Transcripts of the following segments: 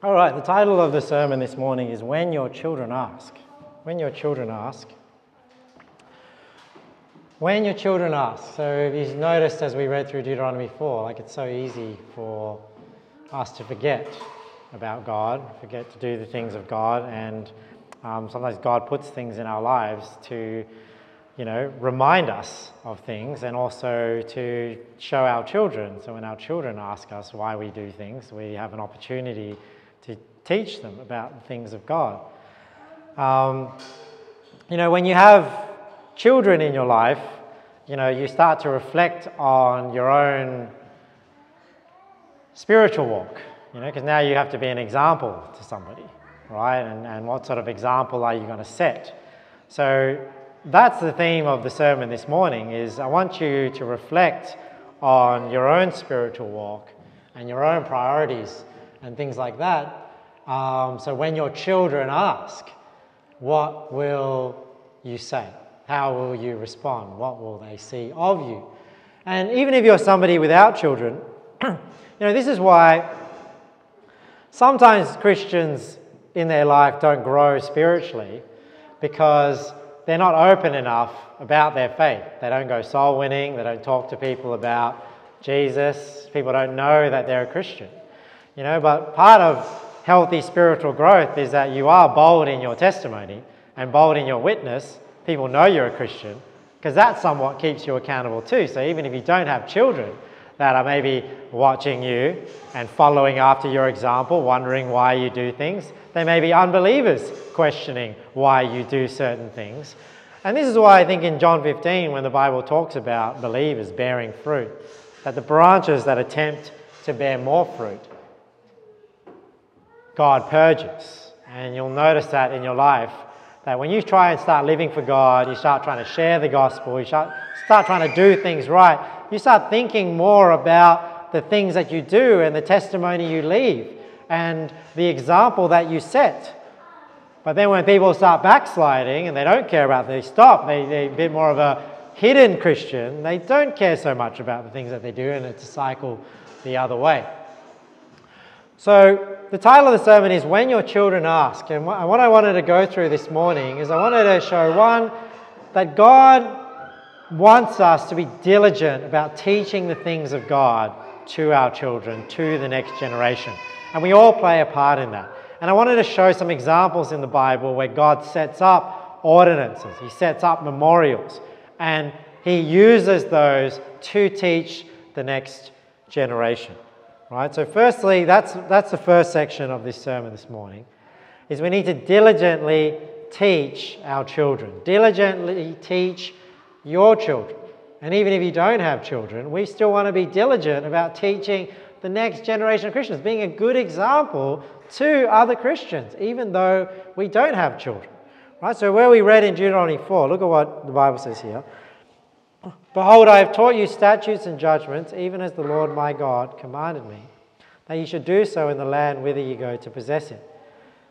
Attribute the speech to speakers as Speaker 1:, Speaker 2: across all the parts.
Speaker 1: All right, the title of the sermon this morning is When Your Children Ask. When Your Children Ask. When your children ask. So, if you've noticed as we read through Deuteronomy 4, like it's so easy for us to forget about God, forget to do the things of God, and um, sometimes God puts things in our lives to, you know, remind us of things and also to show our children. So, when our children ask us why we do things, we have an opportunity teach them about the things of God. Um, you know, when you have children in your life, you know, you start to reflect on your own spiritual walk, you know, because now you have to be an example to somebody, right? And, and what sort of example are you going to set? So that's the theme of the sermon this morning is I want you to reflect on your own spiritual walk and your own priorities and things like that. Um, so when your children ask, what will you say? How will you respond? What will they see of you? And even if you're somebody without children, you know, this is why sometimes Christians in their life don't grow spiritually because they're not open enough about their faith. They don't go soul winning, they don't talk to people about Jesus. People don't know that they're a Christian. You know, but part of healthy spiritual growth is that you are bold in your testimony and bold in your witness people know you're a Christian, because that somewhat keeps you accountable too. So even if you don't have children that are maybe watching you and following after your example, wondering why you do things, they may be unbelievers questioning why you do certain things. And this is why I think in John 15, when the Bible talks about believers bearing fruit, that the branches that attempt to bear more fruit, God purges. And you'll notice that in your life that when you try and start living for God, you start trying to share the gospel, you start, start trying to do things right, you start thinking more about the things that you do and the testimony you leave and the example that you set. But then when people start backsliding and they don't care about, they stop, they, they're a bit more of a hidden Christian, they don't care so much about the things that they do and it's a cycle the other way. So, the title of the sermon is When Your Children Ask. And what I wanted to go through this morning is I wanted to show one, that God wants us to be diligent about teaching the things of God to our children, to the next generation. And we all play a part in that. And I wanted to show some examples in the Bible where God sets up ordinances, He sets up memorials, and He uses those to teach the next generation. Right? So, firstly, that's, that's the first section of this sermon this morning, is we need to diligently teach our children. Diligently teach your children. And even if you don't have children, we still want to be diligent about teaching the next generation of Christians, being a good example to other Christians, even though we don't have children. Right? So, where we read in Deuteronomy 4, look at what the Bible says here. Behold, I have taught you statutes and judgments, even as the Lord my God commanded me, that you should do so in the land whither you go to possess it.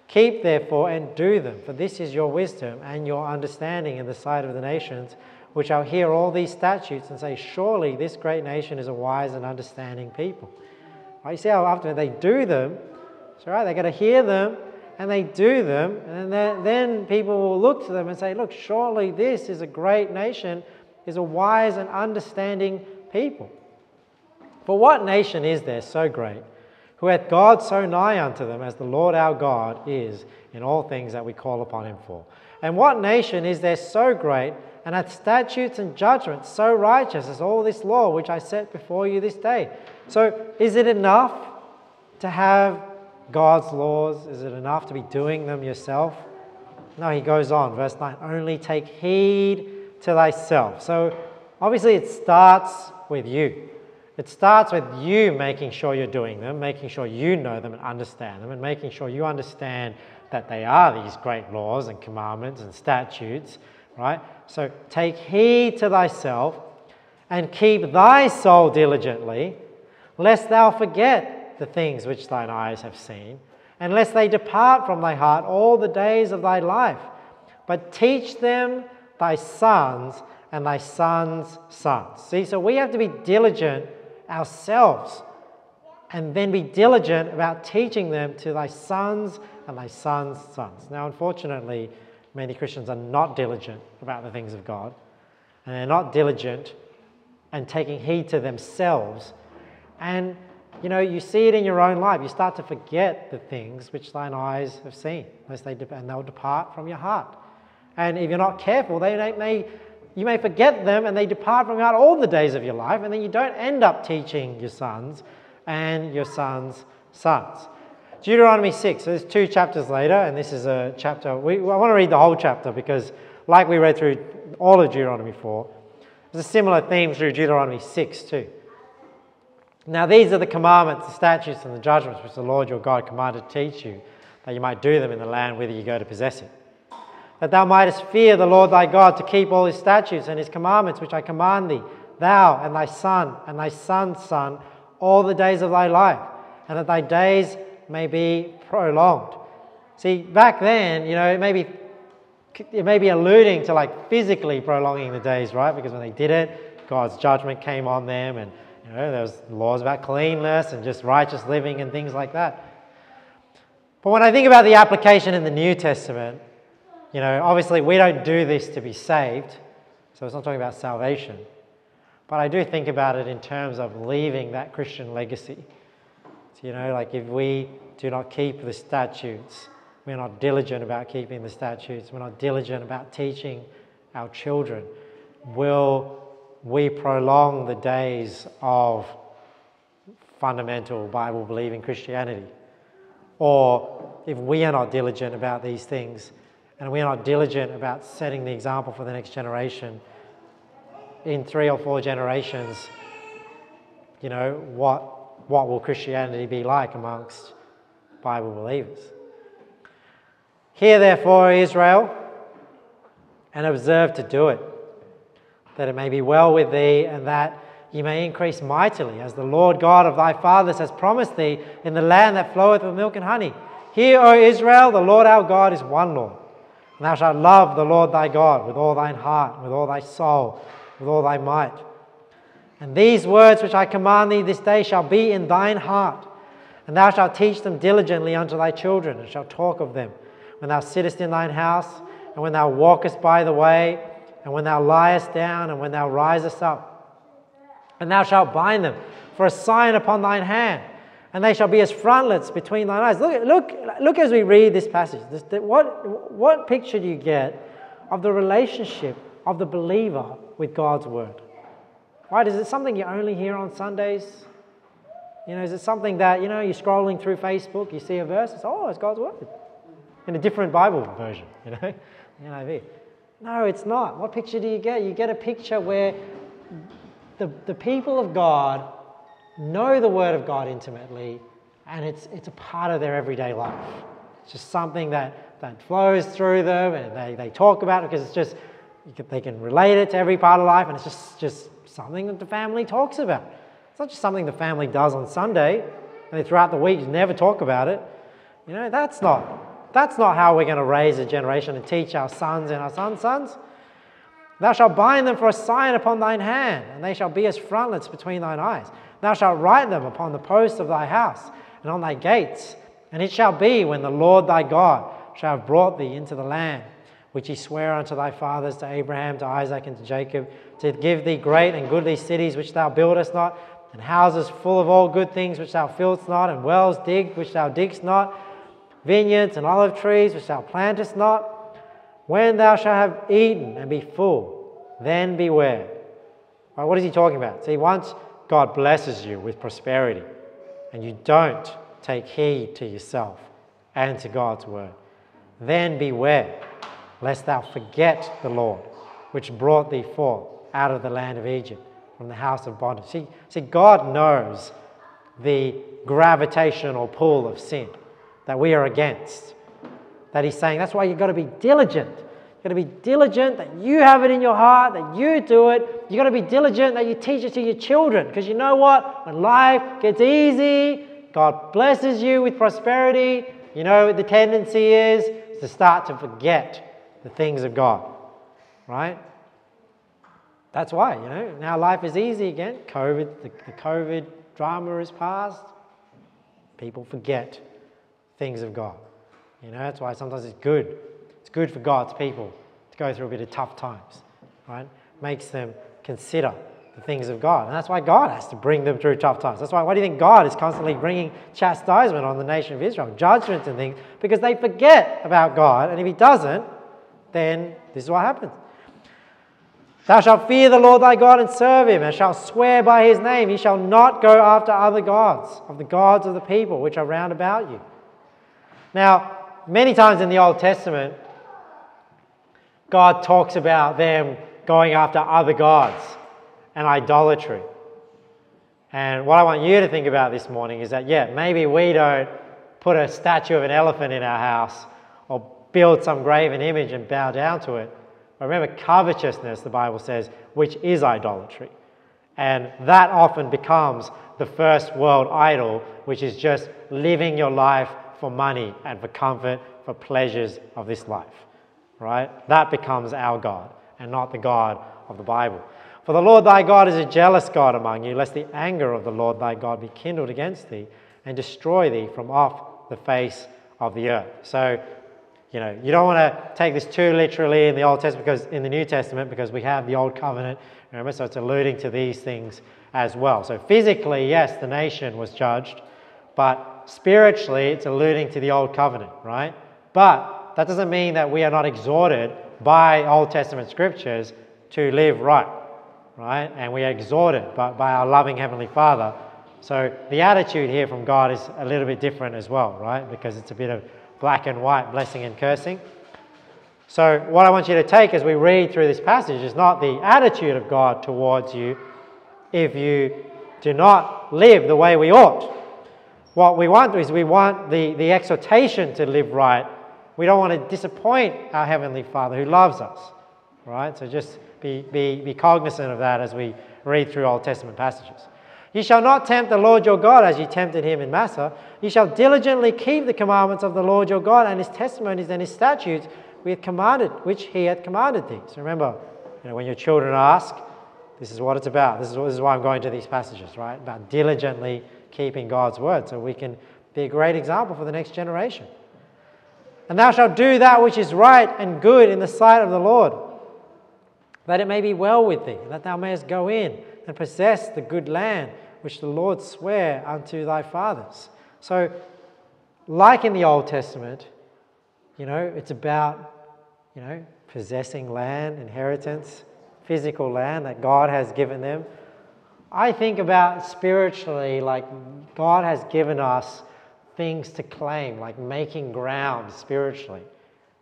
Speaker 1: Keep therefore and do them, for this is your wisdom and your understanding in the sight of the nations, which shall hear all these statutes and say, Surely this great nation is a wise and understanding people. Right, you see how after they do them, all right, they're going to hear them and they do them, and then, then people will look to them and say, Look, surely this is a great nation is a wise and understanding people. For what nation is there so great, who hath God so nigh unto them as the Lord our God is in all things that we call upon him for? And what nation is there so great, and hath statutes and judgments so righteous as all this law which I set before you this day? So, is it enough to have God's laws? Is it enough to be doing them yourself? No, he goes on, verse 9 only take heed to thyself. So obviously, it starts with you. It starts with you making sure you're doing them, making sure you know them and understand them, and making sure you understand that they are these great laws and commandments and statutes, right? So take heed to thyself and keep thy soul diligently, lest thou forget the things which thine eyes have seen, and lest they depart from thy heart all the days of thy life. But teach them thy sons and thy sons' sons. See, so we have to be diligent ourselves and then be diligent about teaching them to thy sons and thy sons' sons. Now, unfortunately, many Christians are not diligent about the things of God, and they're not diligent and taking heed to themselves. And you know, you see it in your own life. You start to forget the things which thine eyes have seen, lest they de- and they'll depart from your heart. And if you're not careful, they may, you may forget them and they depart from heart all the days of your life, and then you don't end up teaching your sons and your sons' sons. Deuteronomy 6, so there's two chapters later, and this is a chapter. We, I want to read the whole chapter because, like we read through all of Deuteronomy 4, there's a similar theme through Deuteronomy 6 too. Now, these are the commandments, the statutes, and the judgments which the Lord your God commanded to teach you, that you might do them in the land whither you go to possess it. That thou mightest fear the Lord thy God to keep all his statutes and his commandments which I command thee, thou and thy son and thy son's son, all the days of thy life, and that thy days may be prolonged. See, back then, you know, it may be, it may be alluding to like physically prolonging the days, right? Because when they did it, God's judgment came on them and you know, there was laws about cleanness and just righteous living and things like that. But when I think about the application in the New Testament, you know, obviously we don't do this to be saved, so it's not talking about salvation. But I do think about it in terms of leaving that Christian legacy. So, you know, like if we do not keep the statutes, we're not diligent about keeping the statutes, we're not diligent about teaching our children, will we prolong the days of fundamental Bible believing Christianity. Or if we are not diligent about these things and we are not diligent about setting the example for the next generation, in three or four generations, you know, what, what will Christianity be like amongst Bible believers? Hear therefore, Israel, and observe to do it that it may be well with thee, and that ye may increase mightily, as the Lord God of thy fathers has promised thee, in the land that floweth with milk and honey. Hear, O Israel, the Lord our God is one Lord. And thou shalt love the Lord thy God with all thine heart, with all thy soul, with all thy might. And these words which I command thee this day shall be in thine heart, and thou shalt teach them diligently unto thy children, and shalt talk of them when thou sittest in thine house, and when thou walkest by the way and when thou liest down, and when thou risest up. And thou shalt bind them for a sign upon thine hand, and they shall be as frontlets between thine eyes. Look, look, look as we read this passage. This, what, what picture do you get of the relationship of the believer with God's word? Right? Is it something you only hear on Sundays? You know, is it something that, you know, you're scrolling through Facebook, you see a verse, it's, oh, it's God's word. In a different Bible version, you know, NIV. No, it's not. What picture do you get? You get a picture where the, the people of God know the Word of God intimately, and it's, it's a part of their everyday life. It's just something that, that flows through them, and they, they talk about it because it's just, can, they can relate it to every part of life, and it's just, just something that the family talks about. It's not just something the family does on Sunday, and throughout the week never talk about it. You know, that's not that's not how we're going to raise a generation and teach our sons and our sons' sons. Thou shalt bind them for a sign upon thine hand, and they shall be as frontlets between thine eyes. Thou shalt write them upon the posts of thy house and on thy gates. And it shall be when the Lord thy God shall have brought thee into the land, which he sware unto thy fathers, to Abraham, to Isaac, and to Jacob, to give thee great and goodly cities which thou buildest not, and houses full of all good things which thou fillest not, and wells digged which thou diggest not vineyards and olive trees which thou plantest not. When thou shalt have eaten and be full, then beware. What is he talking about? See, once God blesses you with prosperity and you don't take heed to yourself and to God's word, then beware lest thou forget the Lord, which brought thee forth out of the land of Egypt from the house of bondage. See, see God knows the gravitational pull of sin that we are against. That he's saying that's why you've got to be diligent. Got to be diligent that you have it in your heart, that you do it. You've got to be diligent that you teach it to your children. Because you know what? When life gets easy, God blesses you with prosperity, you know the tendency is to start to forget the things of God. Right? That's why, you know, now life is easy again. COVID, the, the COVID drama is past. People forget things of God. You know, that's why sometimes it's good. Good for God's people to go through a bit of tough times, right? Makes them consider the things of God. And that's why God has to bring them through tough times. That's why, why do you think God is constantly bringing chastisement on the nation of Israel, judgments and things? Because they forget about God. And if He doesn't, then this is what happens. Thou shalt fear the Lord thy God and serve him, and shalt swear by his name. He shall not go after other gods, of the gods of the people which are round about you. Now, many times in the Old Testament, God talks about them going after other gods and idolatry. And what I want you to think about this morning is that, yeah, maybe we don't put a statue of an elephant in our house or build some graven image and bow down to it. But Remember, covetousness, the Bible says, which is idolatry. And that often becomes the first world idol, which is just living your life for money and for comfort, for pleasures of this life. Right? That becomes our God and not the God of the Bible. For the Lord thy God is a jealous God among you, lest the anger of the Lord thy God be kindled against thee and destroy thee from off the face of the earth. So you know, you don't want to take this too literally in the Old Testament because in the New Testament because we have the Old Covenant. Remember, so it's alluding to these things as well. So physically, yes, the nation was judged, but spiritually, it's alluding to the Old Covenant, right? But that doesn't mean that we are not exhorted by Old Testament scriptures to live right, right? And we are exhorted by, by our loving Heavenly Father. So the attitude here from God is a little bit different as well, right? Because it's a bit of black and white, blessing and cursing. So, what I want you to take as we read through this passage is not the attitude of God towards you if you do not live the way we ought. What we want is we want the, the exhortation to live right. We don't want to disappoint our Heavenly Father who loves us. Right? So just be, be, be cognizant of that as we read through Old Testament passages. You shall not tempt the Lord your God as you tempted him in Massah. You shall diligently keep the commandments of the Lord your God and his testimonies and his statutes have commanded, which he hath commanded thee. So remember, you know, when your children ask, this is what it's about. This is, this is why I'm going to these passages, right? About diligently keeping God's word so we can be a great example for the next generation. And thou shalt do that which is right and good in the sight of the Lord, that it may be well with thee, that thou mayest go in and possess the good land which the Lord sware unto thy fathers. So, like in the Old Testament, you know, it's about, you know, possessing land, inheritance, physical land that God has given them. I think about spiritually, like God has given us things to claim, like making ground spiritually.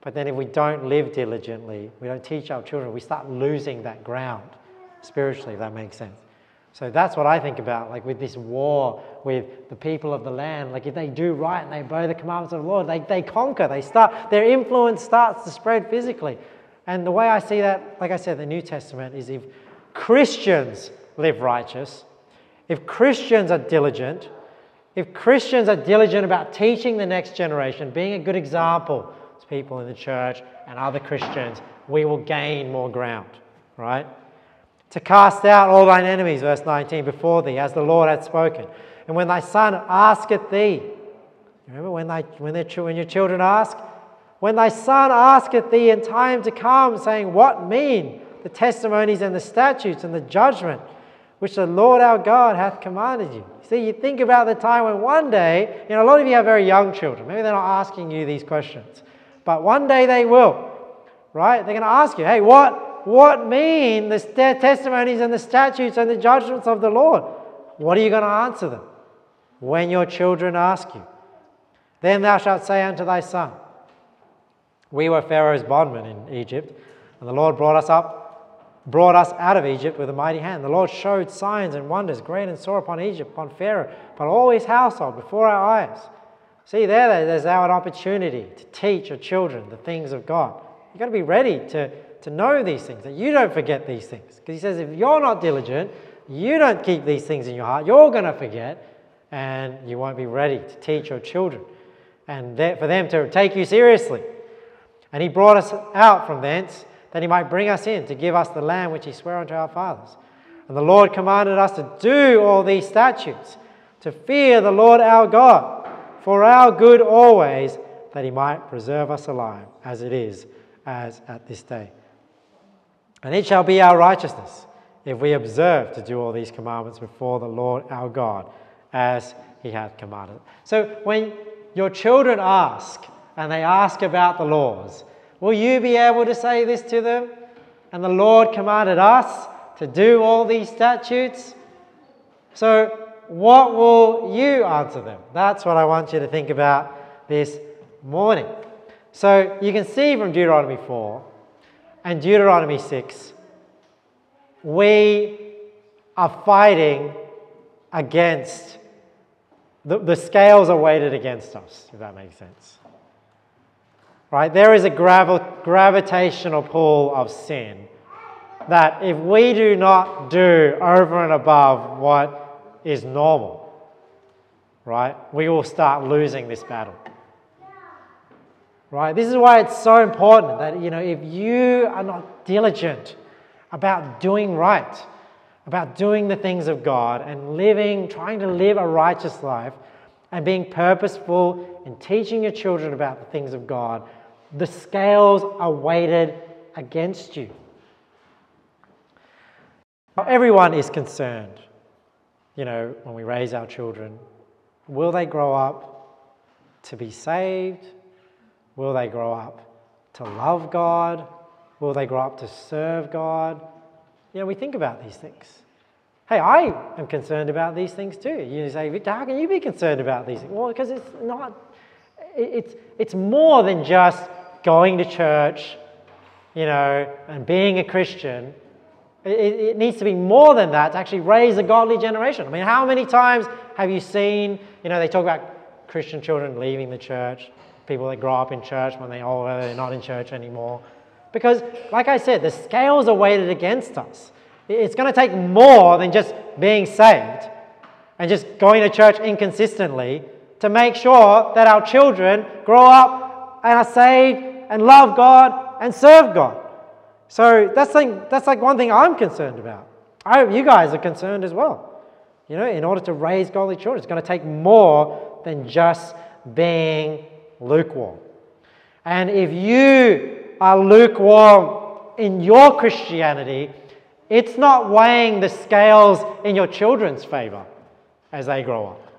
Speaker 1: But then if we don't live diligently, we don't teach our children, we start losing that ground spiritually, if that makes sense. So that's what I think about, like with this war with the people of the land. Like if they do right and they obey the commandments of the Lord, they, they conquer. They start, their influence starts to spread physically. And the way I see that, like I said, the New Testament is if Christians live righteous, if Christians are diligent, if Christians are diligent about teaching the next generation, being a good example to people in the church and other Christians, we will gain more ground, right? to cast out all thine enemies, verse 19, before thee, as the Lord hath spoken. And when thy son asketh thee, remember when, thy, when, when your children ask? When thy son asketh thee in time to come, saying, What mean the testimonies and the statutes and the judgment which the Lord our God hath commanded you? See, you think about the time when one day, you know, a lot of you have very young children. Maybe they're not asking you these questions, but one day they will, right? They're going to ask you, Hey, what what mean the testimonies and the statutes and the judgments of the Lord? What are you going to answer them when your children ask you? Then thou shalt say unto thy son, We were Pharaoh's bondmen in Egypt, and the Lord brought us up, brought us out of Egypt with a mighty hand. The Lord showed signs and wonders, great and sore upon Egypt, upon Pharaoh, upon all his household, before our eyes. See, there, there's our opportunity to teach your children the things of God. You've got to be ready to to know these things, that you don't forget these things. Because he says, if you're not diligent, you don't keep these things in your heart, you're going to forget and you won't be ready to teach your children and for them to take you seriously. And he brought us out from thence that he might bring us in to give us the land which he sware unto our fathers. And the Lord commanded us to do all these statutes, to fear the Lord our God, for our good always, that he might preserve us alive, as it is, as at this day. And it shall be our righteousness if we observe to do all these commandments before the Lord our God, as he hath commanded. So when your children ask, and they ask about the laws, will you be able to say this to them? And the Lord commanded us to do all these statutes. So, what will you answer them? That's what I want you to think about this morning. So, you can see from Deuteronomy 4 and Deuteronomy 6, we are fighting against, the, the scales are weighted against us, if that makes sense. Right? There is a gravi- gravitational pull of sin that if we do not do over and above what is normal, right, we will start losing this battle. Right? This is why it's so important that, you know, if you are not diligent about doing right, about doing the things of God and living, trying to live a righteous life and being purposeful in teaching your children about the things of God, the scales are weighted against you. Everyone is concerned, you know, when we raise our children. Will they grow up to be saved? Will they grow up to love God? Will they grow up to serve God? You know, we think about these things. Hey, I am concerned about these things too. You say, Victor, how can you be concerned about these things? Well, because it's not, it's, it's more than just going to church, you know, and being a Christian. It, it, needs to be more than that to actually raise a godly generation. I mean, how many times have you seen, you know, they talk about Christian children leaving the church, people that grow up in church when they, oh, they're not in church anymore. Because, like I said, the scales are weighted against us. It's going to take more than just being saved and just going to church inconsistently to make sure that our children grow up and are saved and love God and serve God. So that's like, that's like one thing I'm concerned about. I hope you guys are concerned as well. You know, in order to raise godly children, it's going to take more than just being lukewarm. And if you are lukewarm in your Christianity, it's not weighing the scales in your children's favor as they grow up.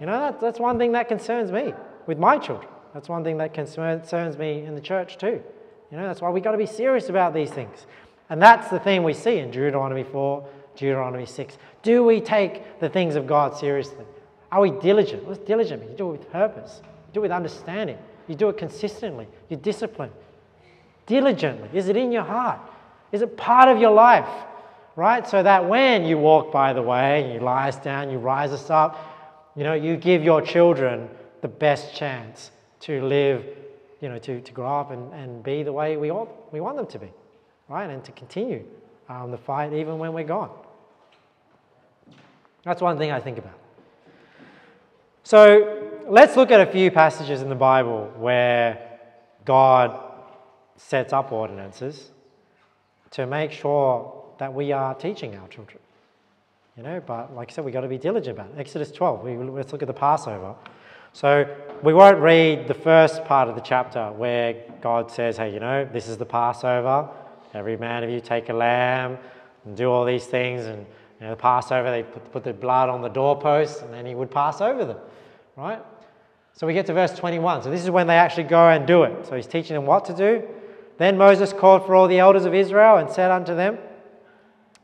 Speaker 1: You know, that, that's one thing that concerns me with my children. That's one thing that concerns me in the church too. You know, that's why we've got to be serious about these things. And that's the thing we see in Deuteronomy 4, Deuteronomy 6. Do we take the things of God seriously? Are we diligent? What's diligent You do it with purpose, you do it with understanding, you do it consistently, you discipline. Diligently. Is it in your heart? Is it part of your life? Right? So that when you walk by the way, you lie us down, you rise us up, you know, you give your children the best chance to live you know, to, to grow up and, and be the way we, all, we want them to be, right? And to continue um, the fight even when we're gone. That's one thing I think about. So let's look at a few passages in the Bible where God sets up ordinances to make sure that we are teaching our children. You know, but like I said, we've got to be diligent about it. Exodus 12, we, let's look at the Passover. So we won't read the first part of the chapter where God says, hey, you know, this is the Passover. Every man of you take a lamb and do all these things. And you know, the Passover, they put, put the blood on the doorposts and then he would pass over them, right? So we get to verse 21. So this is when they actually go and do it. So he's teaching them what to do. Then Moses called for all the elders of Israel and said unto them,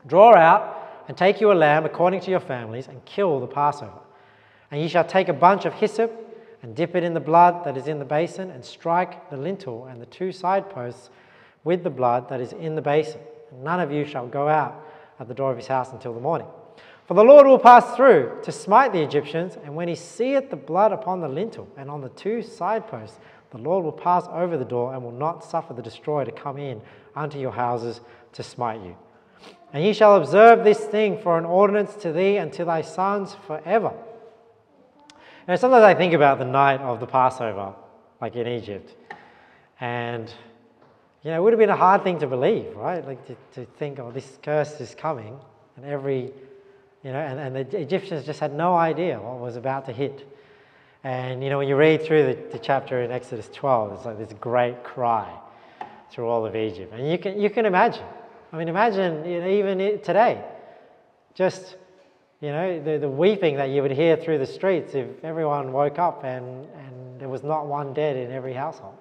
Speaker 1: Draw out and take you a lamb according to your families and kill the Passover. And ye shall take a bunch of hyssop and dip it in the blood that is in the basin and strike the lintel and the two side posts with the blood that is in the basin. And none of you shall go out at the door of his house until the morning. For the Lord will pass through to smite the Egyptians, and when he seeth the blood upon the lintel and on the two side posts, the Lord will pass over the door and will not suffer the destroyer to come in unto your houses to smite you. And ye shall observe this thing for an ordinance to thee and to thy sons forever. And sometimes I think about the night of the Passover, like in Egypt. And, you know, it would have been a hard thing to believe, right? Like to, to think, oh, this curse is coming. And every, you know, and, and the Egyptians just had no idea what was about to hit. And you know, when you read through the, the chapter in Exodus 12, it's like this great cry through all of Egypt. And you can, you can imagine. I mean, imagine you know, even today, just you know, the, the weeping that you would hear through the streets if everyone woke up and, and there was not one dead in every household.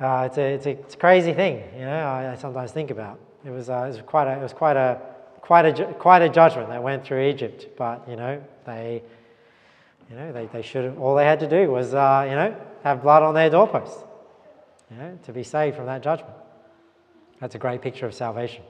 Speaker 1: Uh, it's, a, it's, a, it's a crazy thing, you know, I, I sometimes think about. It was, uh, it was, quite, a, it was quite, a, quite, a, quite a judgment that went through Egypt, but, you know, they, you know, they, they should have, all they had to do was, uh, you know, have blood on their doorposts, you know, to be saved from that judgment. That's a great picture of salvation.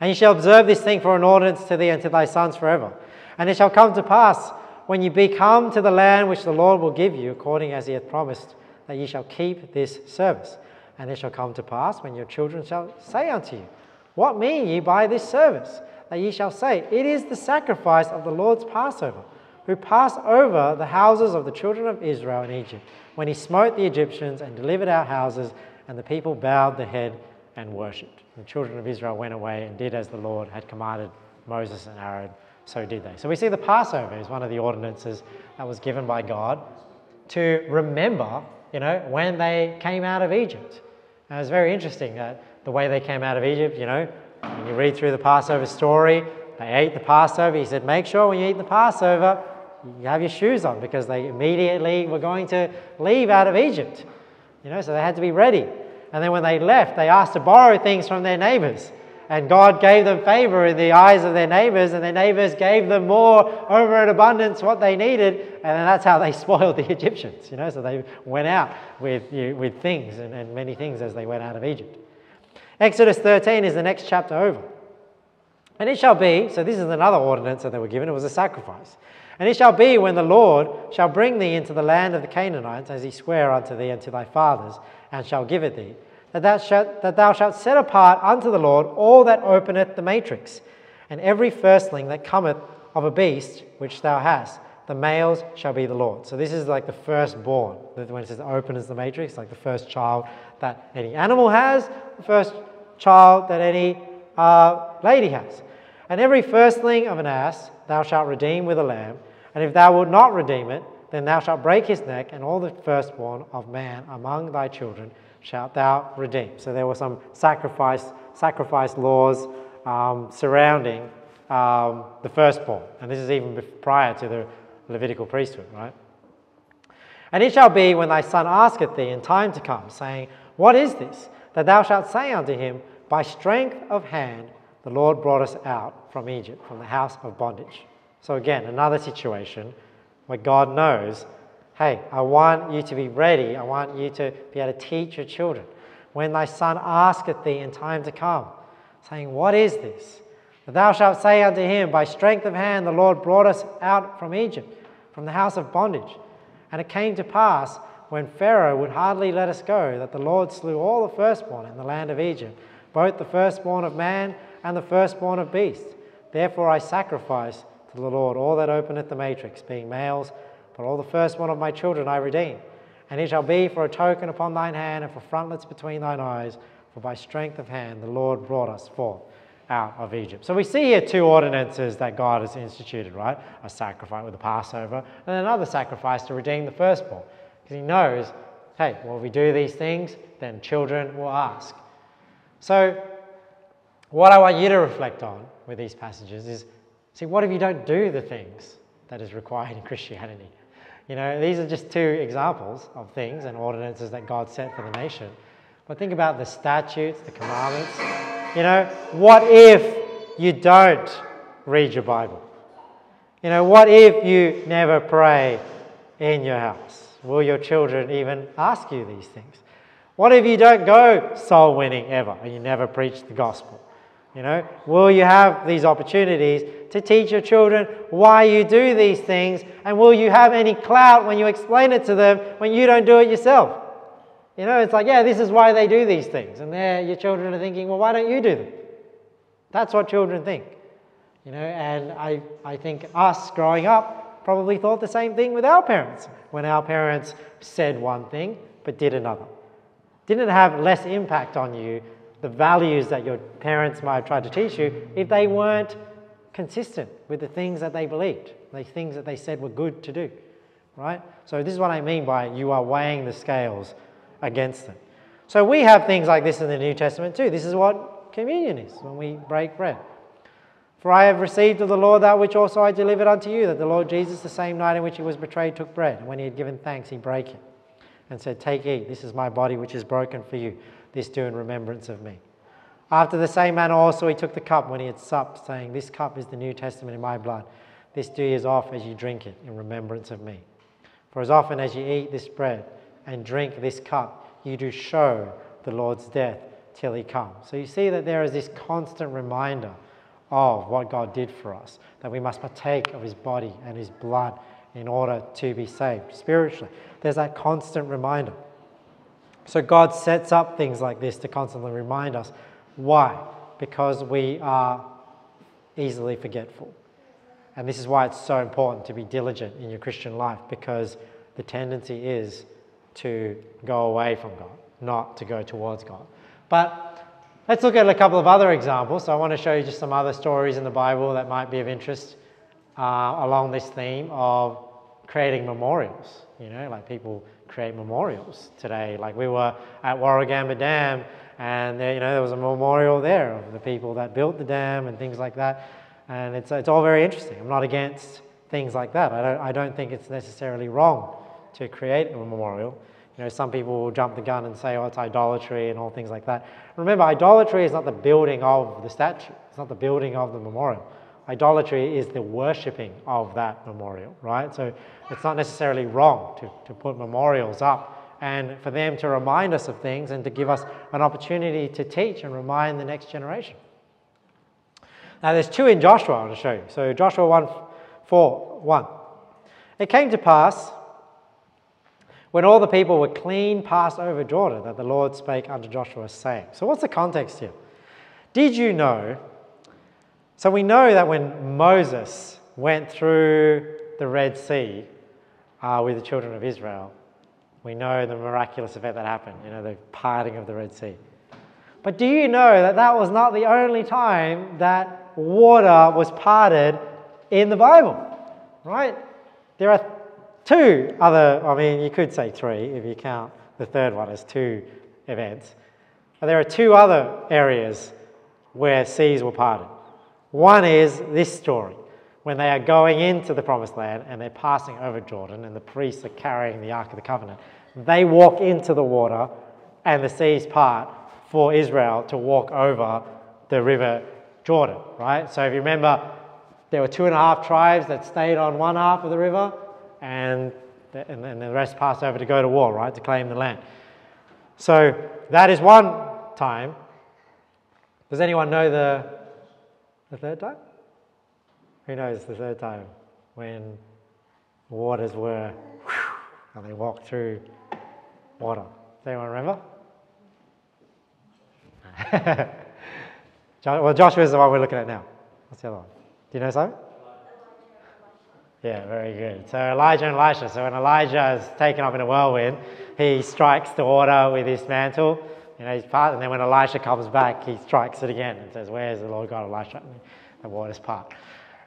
Speaker 1: And you shall observe this thing for an ordinance to thee and to thy sons forever. And it shall come to pass, when you be come to the land which the Lord will give you, according as he hath promised, that ye shall keep this service. And it shall come to pass, when your children shall say unto you, What mean ye by this service? That ye shall say, It is the sacrifice of the Lord's Passover, who passed over the houses of the children of Israel in Egypt, when he smote the Egyptians and delivered our houses, and the people bowed the head and worshipped. The children of Israel went away and did as the Lord had commanded Moses and Aaron, so did they. So we see the Passover is one of the ordinances that was given by God to remember, you know, when they came out of Egypt. And it's very interesting that the way they came out of Egypt, you know, when you read through the Passover story, they ate the Passover. He said, make sure when you eat the Passover, you have your shoes on because they immediately were going to leave out of Egypt. You know, so they had to be ready. And then when they left, they asked to borrow things from their neighbors. And God gave them favor in the eyes of their neighbors, and their neighbors gave them more over in abundance what they needed. And then that's how they spoiled the Egyptians, you know. So they went out with, you with things and, and many things as they went out of Egypt. Exodus 13 is the next chapter over. And it shall be, so this is another ordinance that they were given, it was a sacrifice. And it shall be when the Lord shall bring thee into the land of the Canaanites, as he sware unto thee and to thy fathers, and shall give it thee, that thou, shalt, that thou shalt set apart unto the Lord all that openeth the matrix, and every firstling that cometh of a beast which thou hast, the males shall be the Lord. So this is like the firstborn. When it says open as the matrix, like the first child that any animal has, the first child that any uh, lady has. And every firstling of an ass thou shalt redeem with a lamb, and if thou wilt not redeem it, then thou shalt break his neck, and all the firstborn of man among thy children shalt thou redeem. So there were some sacrifice, sacrifice laws um, surrounding um, the firstborn. And this is even prior to the Levitical priesthood, right? And it shall be when thy son asketh thee in time to come, saying, What is this? That thou shalt say unto him, By strength of hand the Lord brought us out from Egypt, from the house of bondage. So again, another situation where God knows, hey, I want you to be ready. I want you to be able to teach your children. When thy son asketh thee in time to come, saying, What is this? Thou shalt say unto him, By strength of hand the Lord brought us out from Egypt, from the house of bondage. And it came to pass, when Pharaoh would hardly let us go, that the Lord slew all the firstborn in the land of Egypt, both the firstborn of man and the firstborn of beast. Therefore I sacrifice to the Lord all that openeth the matrix, being males, but all the firstborn of my children I redeem. And it shall be for a token upon thine hand and for frontlets between thine eyes, for by strength of hand the Lord brought us forth out of Egypt. So we see here two ordinances that God has instituted, right? A sacrifice with the Passover and another sacrifice to redeem the firstborn. Because he knows, hey, well, if we do these things, then children will ask. So what I want you to reflect on with these passages is See, what if you don't do the things that is required in Christianity? You know, these are just two examples of things and ordinances that God set for the nation. But think about the statutes, the commandments. You know, what if you don't read your Bible? You know, what if you never pray in your house? Will your children even ask you these things? What if you don't go soul winning ever and you never preach the gospel? You know, will you have these opportunities to teach your children why you do these things? And will you have any clout when you explain it to them when you don't do it yourself? You know, it's like, yeah, this is why they do these things. And there your children are thinking, well, why don't you do them? That's what children think. You know, and I, I think us growing up probably thought the same thing with our parents when our parents said one thing but did another. Didn't have less impact on you the values that your parents might have tried to teach you if they weren't consistent with the things that they believed, the things that they said were good to do. right? So this is what I mean by you are weighing the scales against them. So we have things like this in the New Testament too. This is what communion is when we break bread. For I have received of the Lord that which also I delivered unto you, that the Lord Jesus, the same night in which he was betrayed, took bread. And when he had given thanks, he brake it and said, Take, eat, this is my body which is broken for you. This do in remembrance of me. After the same manner also he took the cup when he had supped, saying, This cup is the New Testament in my blood. This do ye as oft as you drink it in remembrance of me. For as often as you eat this bread and drink this cup, you do show the Lord's death till he comes. So you see that there is this constant reminder of what God did for us, that we must partake of his body and his blood in order to be saved spiritually. There's that constant reminder. So God sets up things like this to constantly remind us. Why? Because we are easily forgetful. And this is why it's so important to be diligent in your Christian life because the tendency is to go away from God, not to go towards God. But let's look at a couple of other examples. So I want to show you just some other stories in the Bible that might be of interest uh, along this theme of creating memorials. You know, like people create memorials today. Like we were at Warragamba Dam, and there, you know there was a memorial there of the people that built the dam and things like that. And it's it's all very interesting. I'm not against things like that. I don't I don't think it's necessarily wrong to create a memorial. You know, some people will jump the gun and say, oh, it's idolatry and all things like that. Remember, idolatry is not the building of the statue. It's not the building of the memorial. Idolatry is the worshipping of that memorial, right? So it's not necessarily wrong to, to put memorials up and for them to remind us of things and to give us an opportunity to teach and remind the next generation. Now, there's two in Joshua I want to show you. So, Joshua 1 4 1. It came to pass when all the people were clean passed over Jordan that the Lord spake unto Joshua, saying. So, what's the context here? Did you know so we know that when Moses went through the Red Sea uh, with the children of Israel, we know the miraculous event that happened, you know, the parting of the Red Sea. But do you know that that was not the only time that water was parted in the Bible? Right? There are two other, I mean, you could say three if you count the third one as two events. But there are two other areas where seas were parted. One is this story when they are going into the promised land and they're passing over Jordan and the priests are carrying the Ark of the Covenant. They walk into the water and the seas part for Israel to walk over the river Jordan, right? So if you remember, there were two and a half tribes that stayed on one half of the river and, and then the rest passed over to go to war, right, to claim the land. So that is one time. Does anyone know the the third time? Who knows the third time when waters were and they walked through water? Does anyone remember? well, Joshua is the one we're looking at now. What's the other one? Do you know something? Yeah, very good. So Elijah and Elisha. So when Elijah is taken up in a whirlwind, he strikes the water with his mantle you know, he's part, and then when Elisha comes back, he strikes it again and says, Where's the Lord God, Elisha? And the waters part.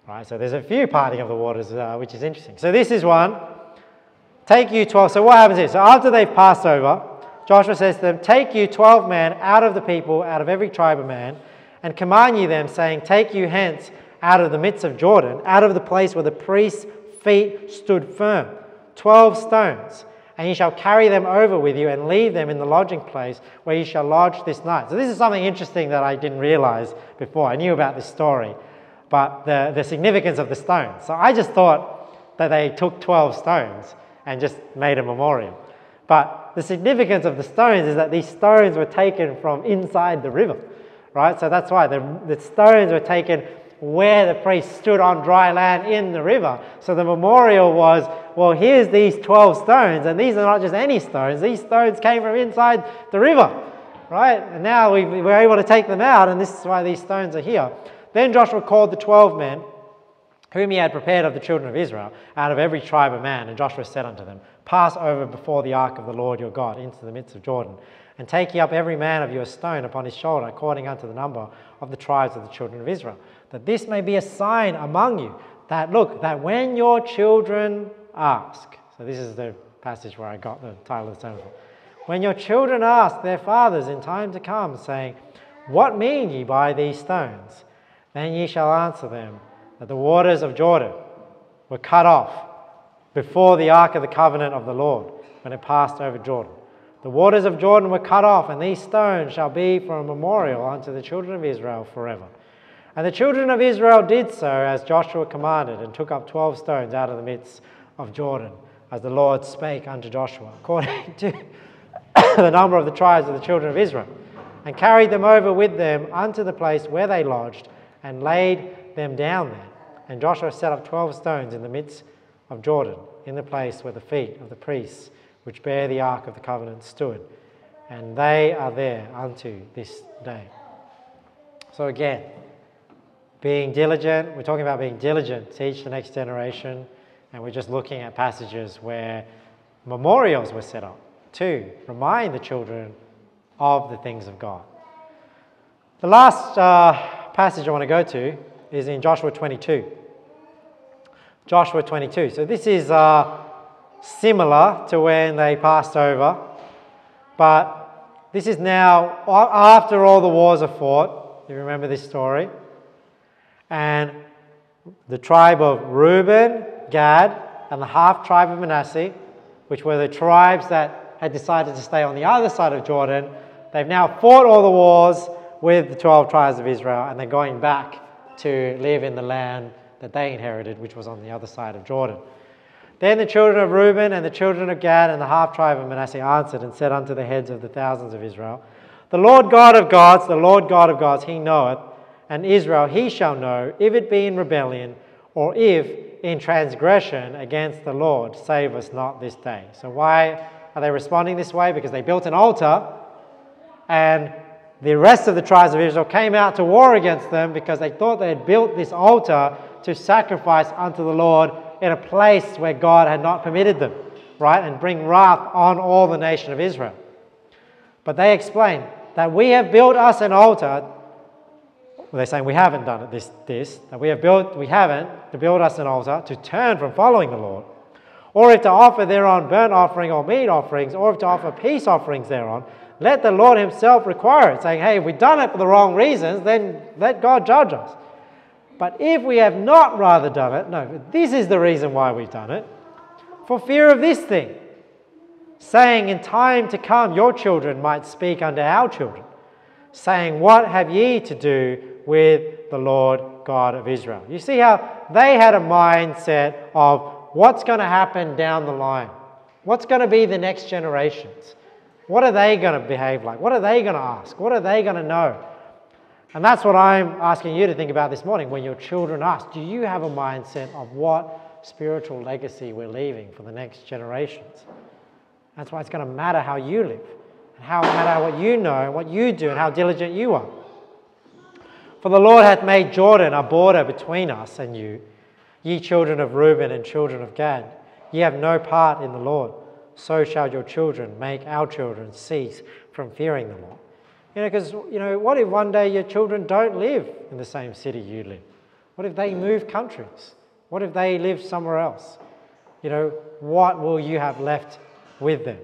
Speaker 1: Right, so there's a few parting of the waters, uh, which is interesting. So this is one. Take you 12. So what happens is, so after they've passed over, Joshua says to them, Take you 12 men out of the people, out of every tribe of man, and command ye them, saying, Take you hence out of the midst of Jordan, out of the place where the priest's feet stood firm, 12 stones and you shall carry them over with you and leave them in the lodging place where you shall lodge this night. So, this is something interesting that I didn't realize before. I knew about this story, but the, the significance of the stones. So, I just thought that they took 12 stones and just made a memorial. But the significance of the stones is that these stones were taken from inside the river, right? So, that's why the, the stones were taken where the priest stood on dry land in the river. So the memorial was, well, here's these 12 stones, and these are not just any stones, these stones came from inside the river, right? And now we, we're able to take them out, and this is why these stones are here. Then Joshua called the 12 men whom he had prepared of the children of Israel, out of every tribe of man. And Joshua said unto them, Pass over before the ark of the Lord your God into the midst of Jordan, and take ye up every man of you a stone upon his shoulder, according unto the number of the tribes of the children of Israel that this may be a sign among you that, look, that when your children ask, So this is the passage where I got the title of the sermon. When your children ask their fathers in time to come, saying, What mean ye by these stones? Then ye shall answer them that the waters of Jordan were cut off before the ark of the covenant of the Lord when it passed over Jordan. The waters of Jordan were cut off, and these stones shall be for a memorial unto the children of Israel forever. And the children of Israel did so as Joshua commanded, and took up twelve stones out of the midst of Jordan, as the Lord spake unto Joshua, according to the number of the tribes of the children of Israel, and carried them over with them unto the place where they lodged, and laid them down there. And Joshua set up twelve stones in the midst of Jordan, in the place where the feet of the priests which bear the ark of the covenant stood. And they are there unto this day. So again, being diligent, we're talking about being diligent to teach the next generation, and we're just looking at passages where memorials were set up to remind the children of the things of God. The last uh, passage I want to go to is in Joshua 22. Joshua 22. So this is uh, similar to when they passed over, but this is now after all the wars are fought. You remember this story? and the tribe of Reuben, Gad, and the half tribe of Manasseh, which were the tribes that had decided to stay on the other side of Jordan, they've now fought all the wars with the 12 tribes of Israel, and they're going back to live in the land that they inherited, which was on the other side of Jordan. Then the children of Reuben and the children of Gad and the half tribe of Manasseh answered and said unto the heads of the thousands of Israel, The Lord God of gods, the Lord God of gods, he knoweth and Israel he shall know, if it be in rebellion, or if in transgression against the Lord, save us not this day. So, why are they responding this way? Because they built an altar, and the rest of the tribes of Israel came out to war against them because they thought they had built this altar to sacrifice unto the Lord in a place where God had not permitted them, right? And bring wrath on all the nation of Israel. But they explain that we have built us an altar well, they're saying we haven't done it this, this, that we have built, we haven't, to build us an altar, to turn from following the Lord. Or if to offer thereon burnt offering or meat offerings, or if to offer peace offerings thereon, let the Lord Himself require it, saying, Hey, if we've done it for the wrong reasons, then let God judge us. But if we have not rather done it, no, this is the reason why we've done it, for fear of this thing, saying, In time to come, your children might speak unto our children, saying, What have ye to do with the Lord God of Israel. You see how they had a mindset of what's going to happen down the line? What's going to be the next generations? What are they going to behave like? What are they going to ask? What are they going to know? And that's what I'm asking you to think about this morning when your children ask Do you have a mindset of what spiritual legacy we're leaving for the next generations? That's why it's going to matter how you live, and how it matter what you know, and what you do, and how diligent you are. For the Lord hath made Jordan a border between us and you, ye children of Reuben and children of Gad. Ye have no part in the Lord. So shall your children make our children cease from fearing the Lord. You know, because, you know, what if one day your children don't live in the same city you live? What if they move countries? What if they live somewhere else? You know, what will you have left with them?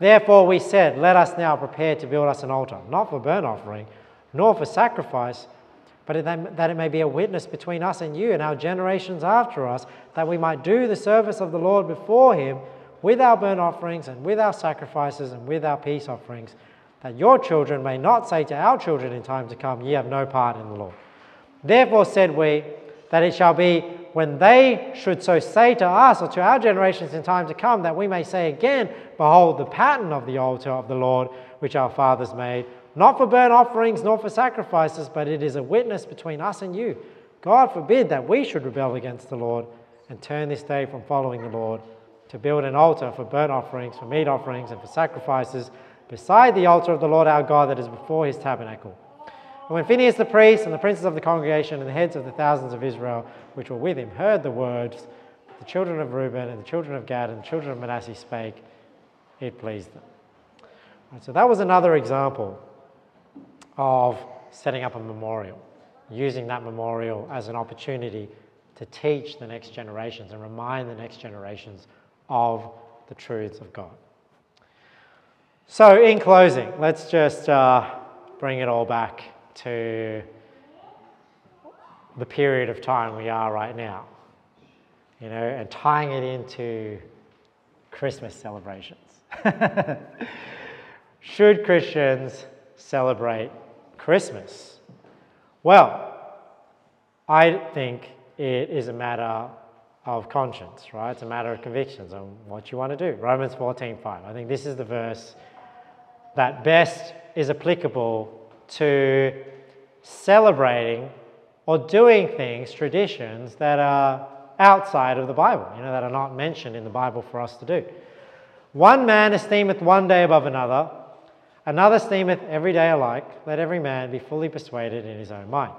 Speaker 1: Therefore, we said, Let us now prepare to build us an altar, not for burnt offering, nor for sacrifice but that it may be a witness between us and you and our generations after us, that we might do the service of the Lord before him with our burnt offerings and with our sacrifices and with our peace offerings, that your children may not say to our children in time to come, Ye have no part in the law. Therefore said we, that it shall be when they should so say to us or to our generations in time to come, that we may say again, Behold the pattern of the altar of the Lord, which our fathers made not for burnt offerings nor for sacrifices, but it is a witness between us and you. God forbid that we should rebel against the Lord and turn this day from following the Lord to build an altar for burnt offerings, for meat offerings, and for sacrifices beside the altar of the Lord our God that is before his tabernacle. And when Phinehas the priest and the princes of the congregation and the heads of the thousands of Israel which were with him heard the words, the children of Reuben and the children of Gad and the children of Manasseh spake, it pleased them. So that was another example of setting up a memorial, using that memorial as an opportunity to teach the next generations and remind the next generations of the truths of God. So, in closing, let's just uh, bring it all back to the period of time we are right now, you know, and tying it into Christmas celebrations. Should Christians celebrate Christmas? Well, I think it is a matter of conscience, right? It's a matter of convictions on what you want to do. Romans 14:5. I think this is the verse that best is applicable to celebrating or doing things, traditions that are outside of the Bible, you know, that are not mentioned in the Bible for us to do. One man esteemeth one day above another, another esteemeth every day alike. Let every man be fully persuaded in his own mind.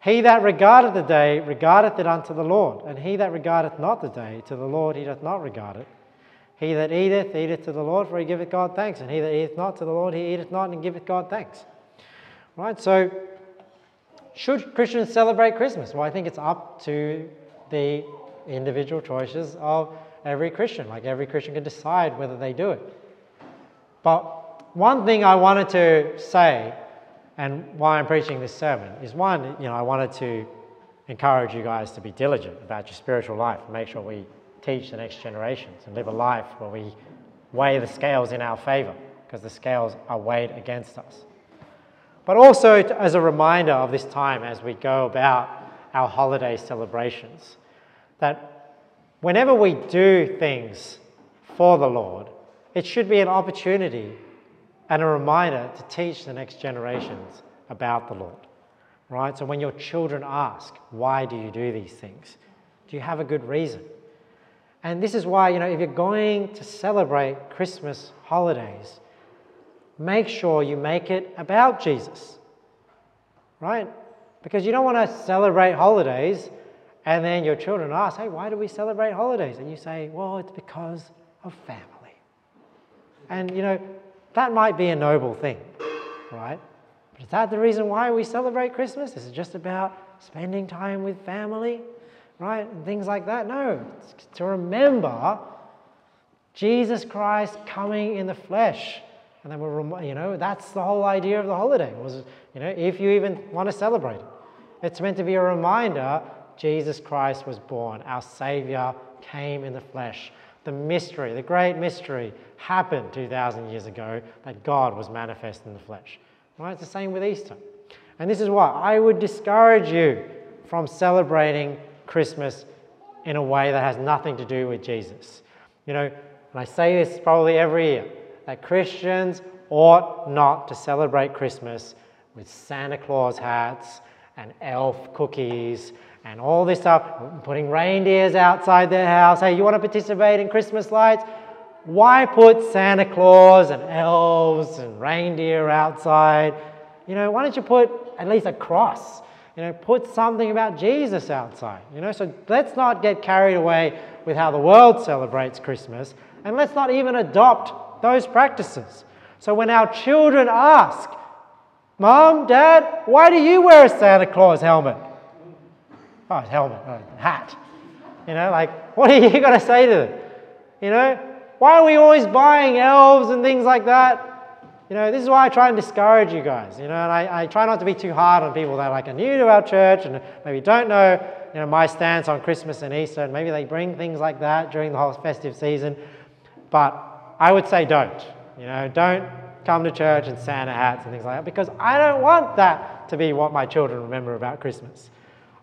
Speaker 1: He that regardeth the day regardeth it unto the Lord, and he that regardeth not the day to the Lord he doth not regard it. He that eateth, eateth to the Lord, for he giveth God thanks, and he that eateth not to the Lord, he eateth not and giveth God thanks. Right? So, should Christians celebrate Christmas? Well, I think it's up to the individual choices of every Christian. Like every Christian can decide whether they do it. But one thing I wanted to say, and why I'm preaching this sermon, is one, you know, I wanted to encourage you guys to be diligent about your spiritual life and make sure we teach the next generations and live a life where we weigh the scales in our favor because the scales are weighed against us. But also as a reminder of this time as we go about our holiday celebrations, that whenever we do things for the Lord, it should be an opportunity and a reminder to teach the next generations about the Lord. Right? So when your children ask, why do you do these things? Do you have a good reason? And this is why, you know, if you're going to celebrate Christmas holidays, make sure you make it about Jesus. Right? Because you don't want to celebrate holidays and then your children ask, hey, why do we celebrate holidays? And you say, well, it's because of family. And, you know, that might be a noble thing, right? But is that the reason why we celebrate Christmas? Is it just about spending time with family? right? And things like that. No, it's to remember Jesus Christ coming in the flesh. And then we're, you know, that's the whole idea of the holiday. Was, you know, if you even want to celebrate it, it's meant to be a reminder Jesus Christ was born. Our Savior came in the flesh. The mystery, the great mystery, happened 2,000 years ago that God was manifest in the flesh. Right? It's the same with Easter. And this is why I would discourage you from celebrating Christmas in a way that has nothing to do with Jesus. You know, and I say this probably every year that Christians ought not to celebrate Christmas with Santa Claus hats and elf cookies and all this stuff, putting reindeers outside their house. Hey, you want to participate in Christmas lights? Why put Santa Claus and elves and reindeer outside? You know, why don't you put at least a cross you know, put something about Jesus outside. You know, so let's not get carried away with how the world celebrates Christmas, and let's not even adopt those practices. So when our children ask, Mom, Dad, why do you wear a Santa Claus helmet? Oh, helmet, oh, uh, hat. You know, like, what are you going to say to them? You know, why are we always buying elves and things like that? You know, this is why I try and discourage you guys, you know, and I, I try not to be too hard on people that like are new to our church and maybe don't know, you know, my stance on Christmas and Easter, and maybe they bring things like that during the whole festive season. But I would say don't. You know, don't come to church in Santa hats and things like that because I don't want that to be what my children remember about Christmas.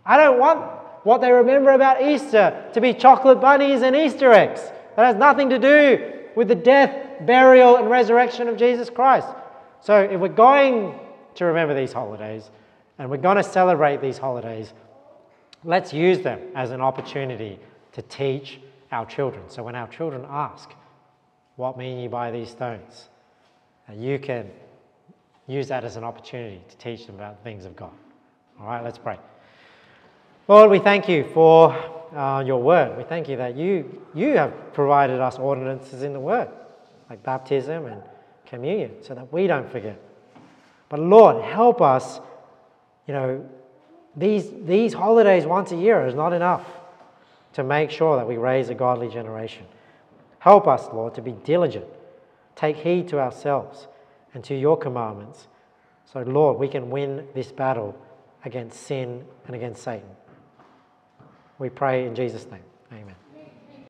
Speaker 1: I don't want what they remember about Easter to be chocolate bunnies and Easter eggs. That has nothing to do with the death burial, and resurrection of Jesus Christ. So, if we're going to remember these holidays and we're going to celebrate these holidays, let's use them as an opportunity to teach our children. So, when our children ask, What mean you by these stones? Uh, you can use that as an opportunity to teach them about the things of God. All right, let's pray. Lord, we thank you for uh, your word. We thank you that you, you have provided us ordinances in the word like baptism and communion, so that we don't forget. But Lord, help us, you know, these, these holidays once a year is not enough to make sure that we raise a godly generation. Help us, Lord, to be diligent. Take heed to ourselves and to your commandments. So, Lord, we can win this battle against sin and against Satan. We pray in Jesus' name. Amen.